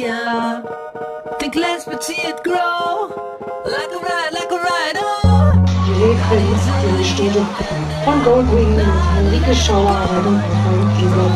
yeah. The but see it grow. Like a rider, like a rider. von Goldwing Henrike Schauer, Adam Frank über